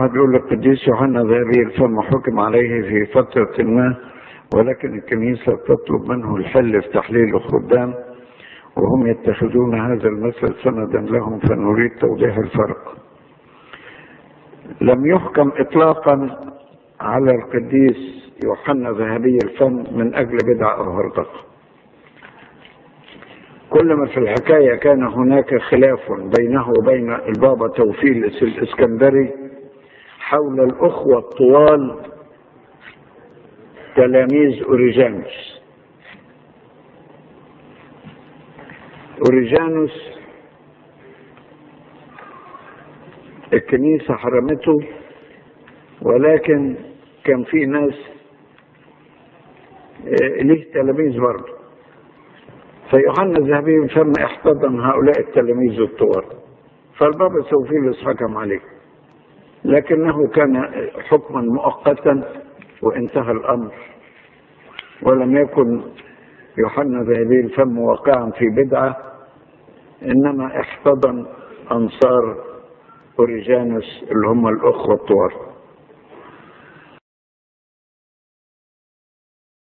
لك القديس يوحنا ذهبي الفم حكم عليه في فترة ما ولكن الكنيسة تطلب منه الحل في تحليل الخدام وهم يتخذون هذا المثل سندا لهم فنريد توضيح الفرق. لم يحكم اطلاقا على القديس يوحنا ذهبي الفم من أجل بدعة أو هرطقة كل ما في الحكاية كان هناك خلاف بينه وبين البابا توفيلس الإسكندري حول الأخوة الطوال تلاميذ أوريجانوس. أوريجانوس الكنيسة حرمته ولكن كان في ناس ليه تلاميذ برضه. فيوحنا الذهبي الفم احتضن هؤلاء التلاميذ الطوال. فالبابا ثاوفيلوس حكم عليه لكنه كان حكما مؤقتا وانتهى الامر. ولم يكن يوحنا ذهبي الفم واقعا في بدعة إنما احتضن انصار اوريجانوس اللي هم الأخوة الطوال